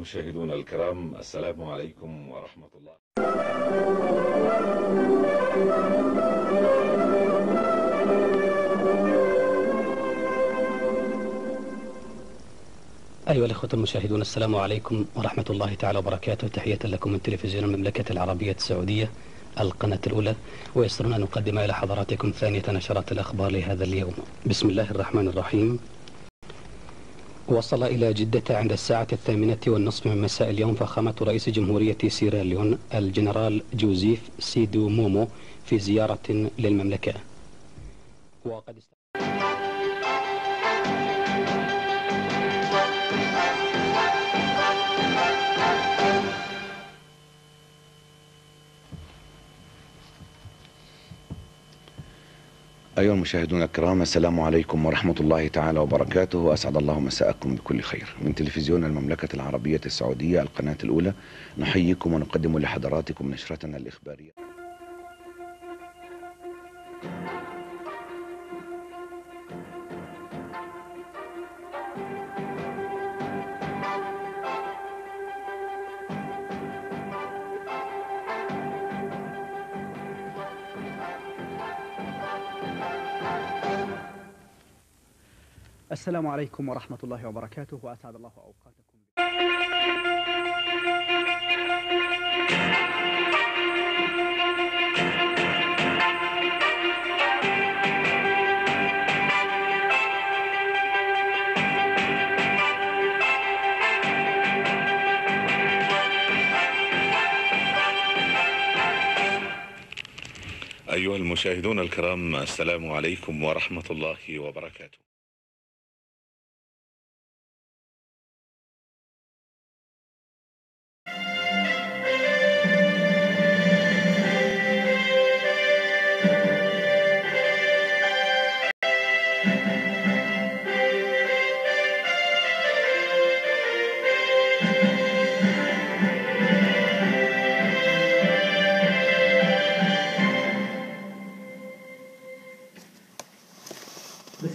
المشاهدون الكرام السلام عليكم ورحمة الله. أيها الأخوة المشاهدون السلام عليكم ورحمة الله تعالى وبركاته. تحية لكم من تلفزيون المملكة العربية السعودية القناة الأولى. ويسرنا أن نقدم إلى حضراتكم ثانية نشرات الأخبار لهذا اليوم. بسم الله الرحمن الرحيم. وصل إلى جدة عند الساعة الثامنة والنصف من مساء اليوم فخامة رئيس جمهورية سيراليون الجنرال جوزيف سيدو مومو في زيارة للمملكة. وقد أيها المشاهدون الكرام السلام عليكم ورحمة الله تعالى وبركاته. وأسعد الله مساءكم بكل خير. من تلفزيون المملكة العربية السعودية القناة الأولى نحييكم ونقدم لحضراتكم نشرتنا الإخبارية. السلام عليكم ورحمة الله وبركاته وأسعد الله أوقاتكم. أيها المشاهدون الكرام السلام عليكم ورحمة الله وبركاته.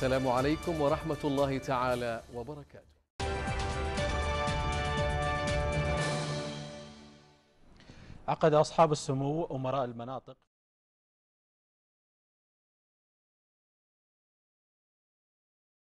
السلام عليكم ورحمة الله تعالى وبركاته. عقد أصحاب السمو أمراء المناطق